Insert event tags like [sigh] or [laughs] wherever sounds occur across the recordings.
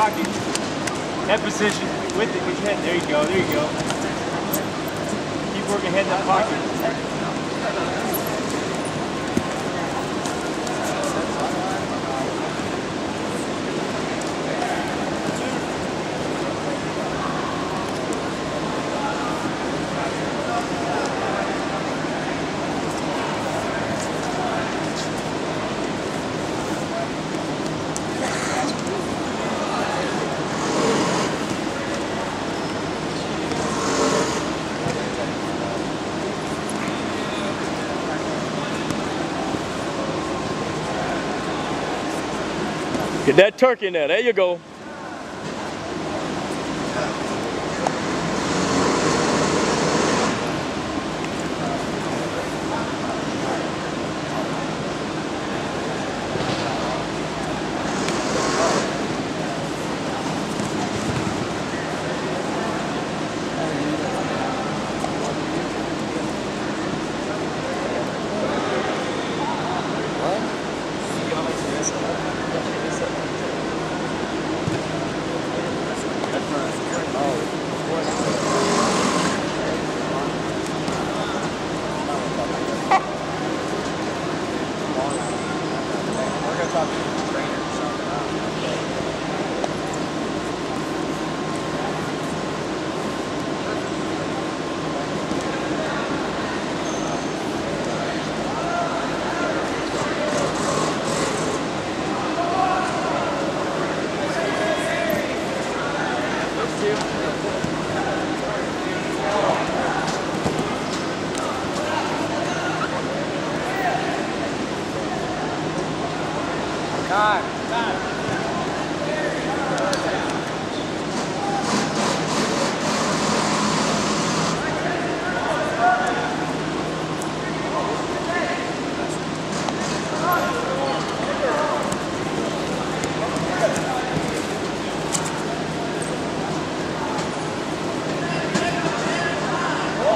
That pocket. Head position with it, your head. There you go, there you go. Keep working head in that pocket. Get that turkey in there. There you go.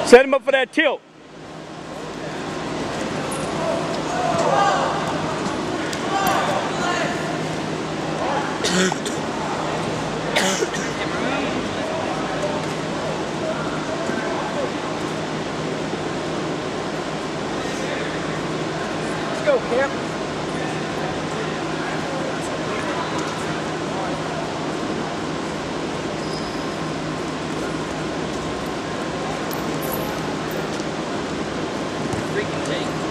Set him up for that tilt.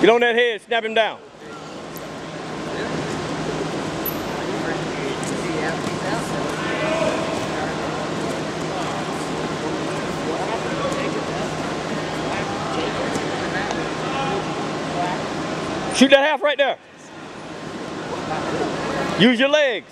Get on that head, snap him down. Shoot that half right there. Use your legs.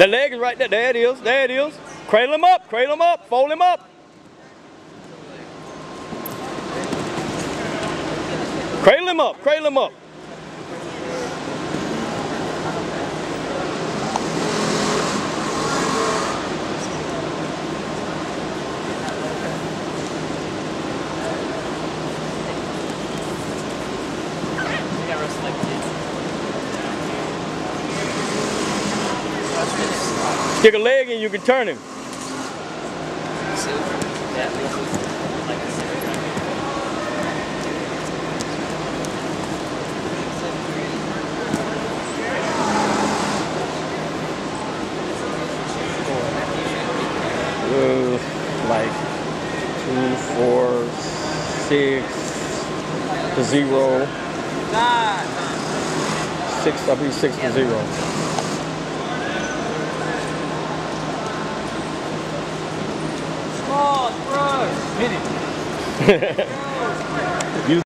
The leg is right there. There it is. There it is. Cradle him up. Cradle him up. Fold him up. Cradle him up. Cradle him up. Stick a leg in, you can turn him. Uh, like two, four, six, to zero. Six, I believe six to zero. Hit [laughs] it.